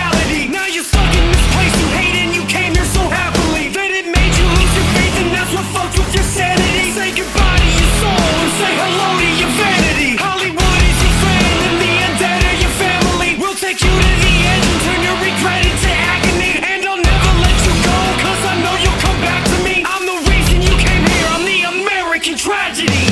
Now you're stuck in this place you hate, and you came here so happily that it made you lose your faith, and that's what fucked with your sanity. Say goodbye to your soul. Say hello to your vanity. Hollywood is your friend, and the ender your family. We'll take you to the end and turn your regret into agony, and I'll never let you go 'cause I know you'll come back to me. I'm the reason you came here. I'm the American tragedy